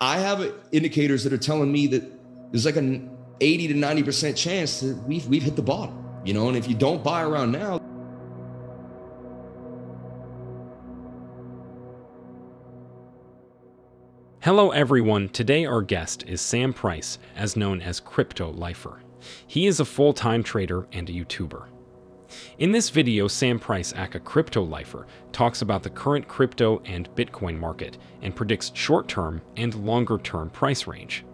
I have indicators that are telling me that there's like an 80 to 90% chance that we've, we've hit the bottom, you know, and if you don't buy around now, Hello everyone, today our guest is Sam Price, as known as Crypto Lifer. He is a full-time trader and a YouTuber. In this video, Sam Price, aka Crypto Lifer, talks about the current crypto and Bitcoin market and predicts short-term and longer-term price range.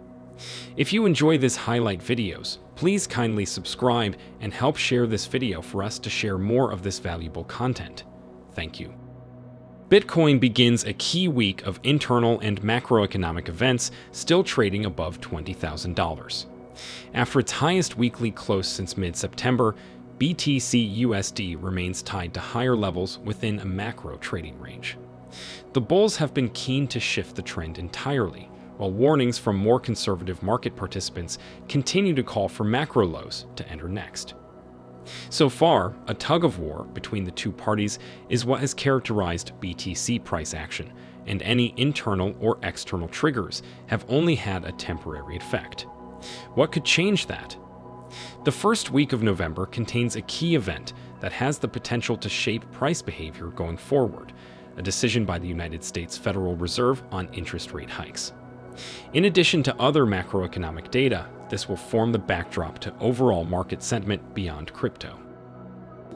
If you enjoy this highlight videos, please kindly subscribe and help share this video for us to share more of this valuable content. Thank you. Bitcoin begins a key week of internal and macroeconomic events, still trading above $20,000. After its highest weekly close since mid September, BTC USD remains tied to higher levels within a macro trading range. The bulls have been keen to shift the trend entirely, while warnings from more conservative market participants continue to call for macro lows to enter next. So far, a tug of war between the two parties is what has characterized BTC price action, and any internal or external triggers have only had a temporary effect. What could change that? The first week of November contains a key event that has the potential to shape price behavior going forward, a decision by the United States Federal Reserve on interest rate hikes. In addition to other macroeconomic data, this will form the backdrop to overall market sentiment beyond crypto.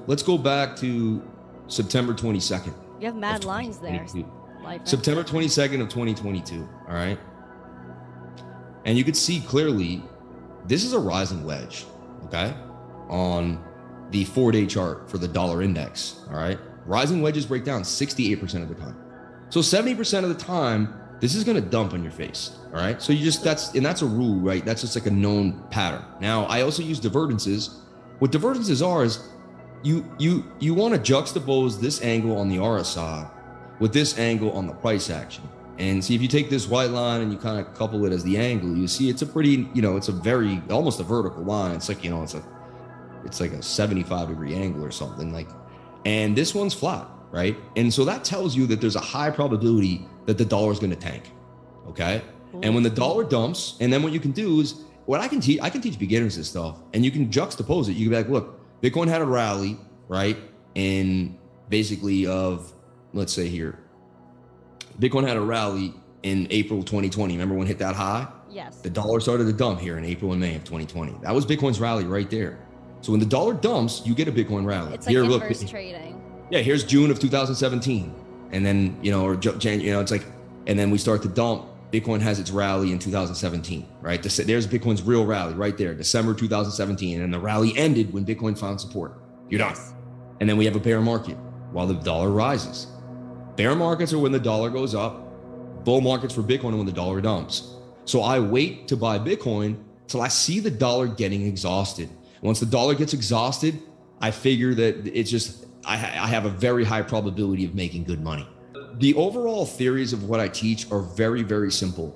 let's go back to September 22nd. You have mad lines there. 2022. Life September 22nd of 2022. All right. And you could see clearly this is a rising wedge, okay, on the four day chart for the dollar index. All right. Rising wedges break down 68% of the time. So 70% of the time, this is going to dump on your face. All right. So you just, that's, and that's a rule, right? That's just like a known pattern. Now, I also use divergences. What divergences are is you, you, you want to juxtapose this angle on the RSI with this angle on the price action. And see if you take this white line and you kind of couple it as the angle, you see it's a pretty, you know, it's a very almost a vertical line. It's like, you know, it's a it's like a 75 degree angle or something like and this one's flat, right? And so that tells you that there's a high probability that the dollar is going to tank. Okay? And when the mm-hmm. dollar dumps, and then what you can do is what I can teach I can teach beginners this stuff and you can juxtapose it. You can be like, look, Bitcoin had a rally, right? And basically of let's say here Bitcoin had a rally in April 2020. Remember when it hit that high? Yes. The dollar started to dump here in April and May of 2020. That was Bitcoin's rally right there. So when the dollar dumps, you get a Bitcoin rally. It's like here, inverse look, trading. yeah, here's June of 2017, and then you know, or Jan, you know, it's like, and then we start to dump. Bitcoin has its rally in 2017, right? There's Bitcoin's real rally right there, December 2017, and the rally ended when Bitcoin found support. You're done. And then we have a bear market while the dollar rises. Bear markets are when the dollar goes up. Bull markets for Bitcoin are when the dollar dumps. So I wait to buy Bitcoin till I see the dollar getting exhausted. Once the dollar gets exhausted, I figure that it's just I, I have a very high probability of making good money. The overall theories of what I teach are very very simple.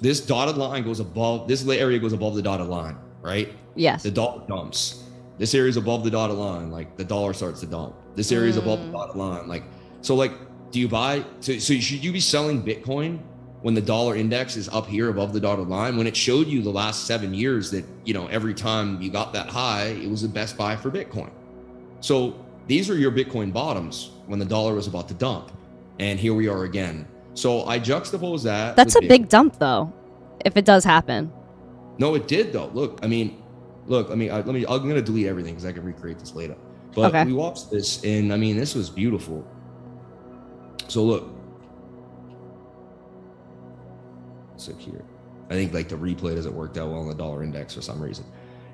This dotted line goes above this area goes above the dotted line, right? Yes. the dollar dumps. This area is above the dotted line, like the dollar starts to dump. This area is above the Mm. dotted line, like so. Like, do you buy? So, so should you be selling Bitcoin when the dollar index is up here above the dotted line? When it showed you the last seven years that you know every time you got that high, it was the best buy for Bitcoin. So these are your Bitcoin bottoms when the dollar was about to dump, and here we are again. So I juxtapose that. That's a big dump, though, if it does happen. no, it did though. Look, I mean, look, I mean, I, let me. I'm gonna delete everything because I can recreate this later. But Okay. we watched this, and I mean, this was beautiful. So look, let's here. I think like the replay doesn't work that well on the dollar index for some reason.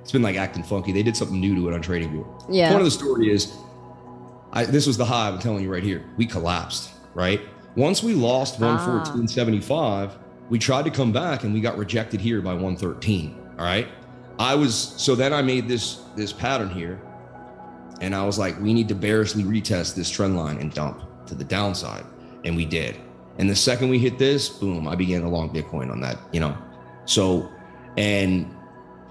It's been like acting funky. They did something new to it on TradingView. Yeah. Point of the story is, I, this was the high. I'm telling you right here. We collapsed. Right. Once we lost Ah. 114.75, we tried to come back and we got rejected here by 113. All right. I was so then I made this this pattern here, and I was like, we need to bearishly retest this trend line and dump to the downside, and we did. And the second we hit this, boom, I began to long Bitcoin on that. You know, so and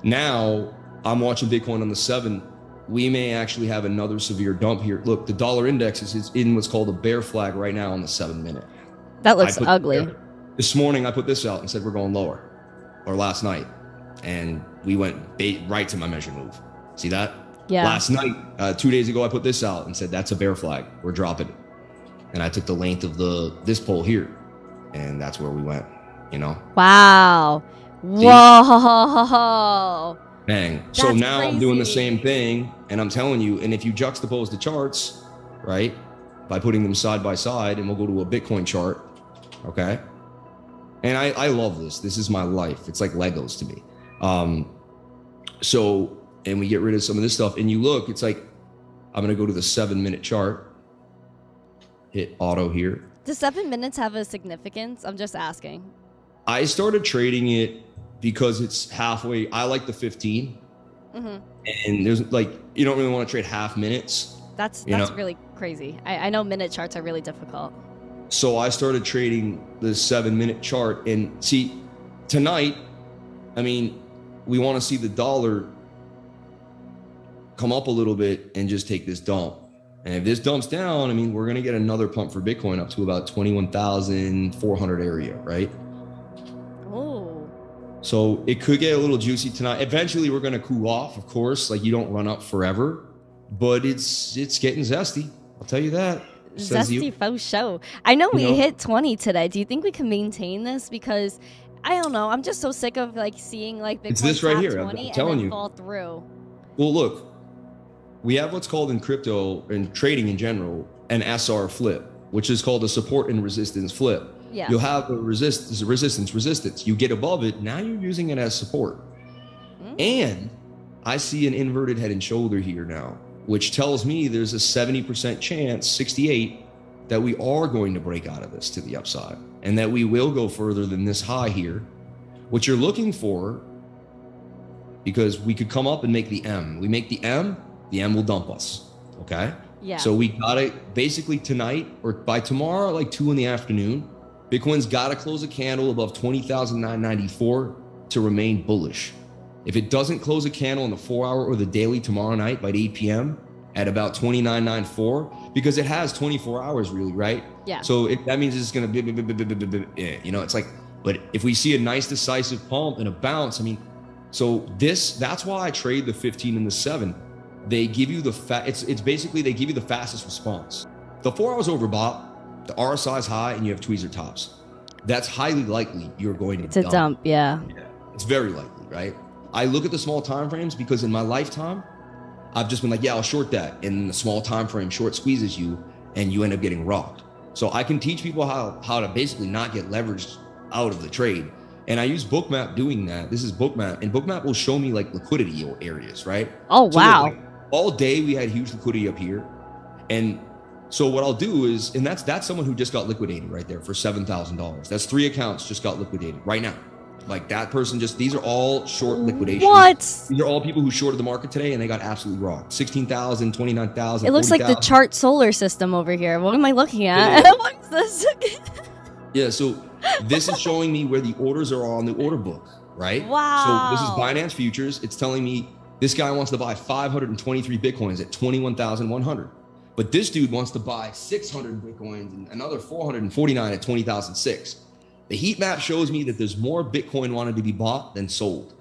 now I'm watching Bitcoin on the seven. We may actually have another severe dump here. Look, the dollar index is in what's called a bear flag right now on the seven minute. That looks ugly. This morning I put this out and said we're going lower, or last night, and we went bait right to my measure move. See that? Yeah. Last night, uh, two days ago, I put this out and said that's a bear flag. We're dropping and I took the length of the this pole here, and that's where we went. You know, wow. Whoa. bang. so That's now I'm doing the same thing, and I'm telling you. And if you juxtapose the charts, right, by putting them side by side, and we'll go to a Bitcoin chart, okay. And I I love this. This is my life. It's like Legos to me. Um, so and we get rid of some of this stuff, and you look, it's like I'm gonna go to the seven minute chart. Hit auto here. Does seven minutes have a significance? I'm just asking. I started trading it because it's halfway. I like the 15, hmm and there's like you don't really want to trade half minutes. That's that's know- really crazy. I, I know minute charts are really difficult. So I started trading the seven minute chart, and see tonight. I mean, we want to see the dollar come up a little bit and just take this dump. And if this dumps down, I mean, we're gonna get another pump for Bitcoin up to about twenty one thousand four hundred area, right? Oh. So it could get a little juicy tonight. Eventually, we're going to cool off, of course. Like you don't run up forever, but it's it's getting zesty. I'll tell you that. Says Zesty you. faux show. I know we know? hit 20 today. Do you think we can maintain this? Because I don't know. I'm just so sick of like seeing like Bitcoin It's this right here. I'm- 20 I'm telling you. fall through. Well, look, we have what's called in crypto and trading in general an SR flip, which is called a support and resistance flip. Yeah. You'll have a resist, resistance, resistance. You get above it, now you're using it as support. Mm. And I see an inverted head and shoulder here now, which tells me there's a 70% chance, 68, that we are going to break out of this to the upside and that we will go further than this high here. What you're looking for, because we could come up and make the M. We make the M, the M will dump us. Okay. Yeah. So we got to basically tonight or by tomorrow, like two in the afternoon, Bitcoin's got to close a candle above 20,994 to remain bullish. If it doesn't close a candle in the four hour or the daily tomorrow night by 8 p.m. at about 29.94, because it has 24 hours really, right? Yeah. So it, that means it's going to, yeah, you know, it's like, but if we see a nice decisive pump and a bounce, I mean, so this, that's why I trade the 15 and the seven. They give you the fa- it's it's basically they give you the fastest response. The four hours overbought, the RSI is high, and you have tweezer tops. That's highly likely you're going to it's a dump. Yeah. It's very likely, right? I look at the small time frames because in my lifetime, I've just been like, yeah, I'll short that. And the small time frame short squeezes you and you end up getting rocked. So I can teach people how how to basically not get leveraged out of the trade. And I use Bookmap doing that. This is Bookmap, and Bookmap will show me like liquidity areas, right? Oh So, wow. like, all day we had huge liquidity up here. And so what I'll do is, and that's that's someone who just got liquidated right there for seven thousand dollars. That's three accounts just got liquidated right now. Like that person just these are all short liquidations. What? These are all people who shorted the market today and they got absolutely wrong. 16,000, 29,000. It looks like the chart solar system over here. What am I looking at? Yeah. what is this? Yeah, so this is showing me where the orders are on the order book, right? Wow. So this is Binance Futures. It's telling me this guy wants to buy 523 Bitcoins at 21,100. But this dude wants to buy 600 Bitcoins and another 449 at 20,006. The heat map shows me that there's more Bitcoin wanted to be bought than sold.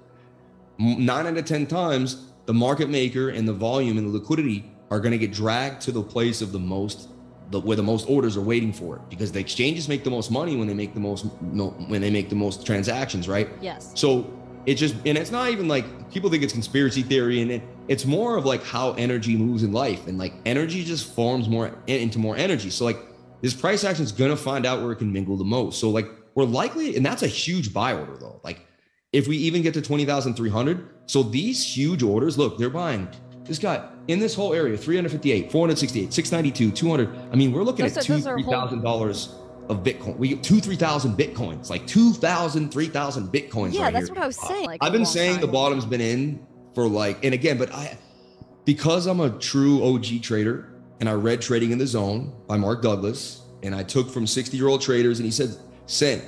Nine out of 10 times, the market maker and the volume and the liquidity are going to get dragged to the place of the most, the, where the most orders are waiting for it because the exchanges make the most money when they make the most, no, when they make the most transactions, right? yes. So it just and it's not even like people think it's conspiracy theory and it, it's more of like how energy moves in life and like energy just forms more into more energy so like this price action is going to find out where it can mingle the most so like we're likely and that's a huge buy order though like if we even get to 20,300 so these huge orders look they're buying this guy in this whole area 358 468 692 200 i mean we're looking those, at two three thousand dollars of Bitcoin. We get two, three thousand Bitcoins, like 2,000, 3,000 Bitcoins. Yeah, right that's here. what I was saying. Like, I've been saying the bottom's been in for like, and again, but I, because I'm a true OG trader and I read Trading in the Zone by Mark Douglas, and I took from 60 year old traders, and he said, Sen,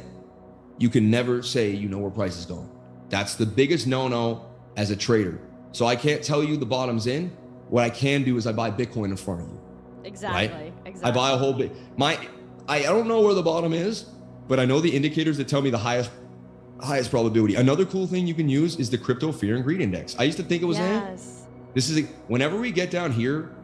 you can never say you know where price is going. That's the biggest no no as a trader. So I can't tell you the bottom's in. What I can do is I buy Bitcoin in front of you. Exactly. Exactly. I buy a whole bit. My, I, I don't know where the bottom is, but I know the indicators that tell me the highest highest probability. Another cool thing you can use is the crypto fear and greed index. I used to think it was yes. A. This is a, whenever we get down here,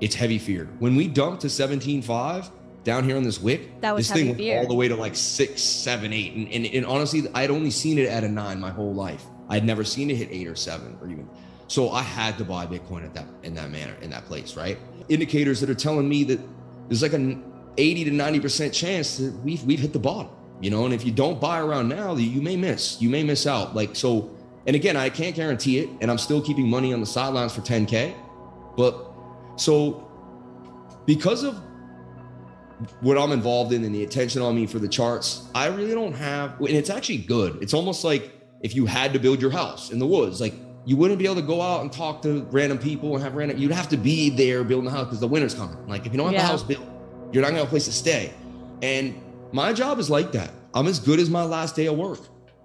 it's heavy fear. When we dump to 17.5 down here on this wick, That was this thing went fear. all the way to like six, seven, eight. And, and, and honestly, I'd only seen it at a nine my whole life. I'd never seen it hit eight or seven or even. So I had to buy Bitcoin at that in that manner, in that place, right? Indicators that are telling me that there's like an 80 to 90% chance that we've we've hit the bottom. You know, and if you don't buy around now, you may miss. You may miss out. Like so, and again, I can't guarantee it, and I'm still keeping money on the sidelines for 10K. But so because of what I'm involved in and the attention on me for the charts, I really don't have, and it's actually good. It's almost like if you had to build your house in the woods, like you wouldn't be able to go out and talk to random people and have random, you'd have to be there building the house because the winter's coming. Like if you don't have Yeah. the house built, you're not gonna have a place to stay. And my job is like that. I'm as good as my last day of work.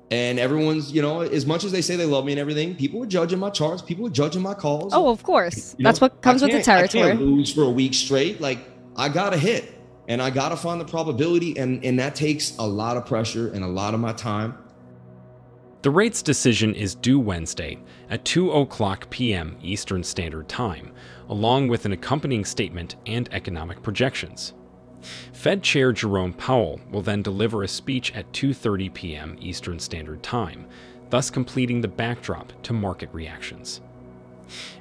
And everyone's, you know, as much as they say they love me and everything, people are judging my charts, people are judging my calls. Oh, of course. You know, That's what comes I with the can't- I can't lose for a week straight. Like I gotta hit, and I gotta find the probability, and and that takes a lot of pressure and a lot of my time. The rate's decision is due Wednesday at 2 o'clock p.m. Eastern Standard Time, along with an accompanying statement and economic projections. Fed Chair Jerome Powell will then deliver a speech at 2:30 p.m. Eastern Standard Time, thus completing the backdrop to market reactions.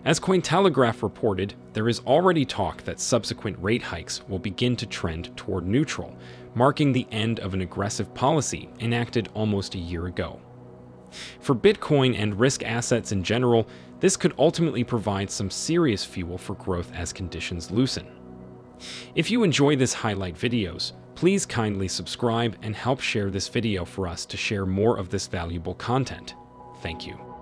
As Cointelegraph reported, there is already talk that subsequent rate hikes will begin to trend toward neutral, marking the end of an aggressive policy enacted almost a year ago. For Bitcoin and risk assets in general, this could ultimately provide some serious fuel for growth as conditions loosen. If you enjoy this highlight videos, please kindly subscribe and help share this video for us to share more of this valuable content. Thank you.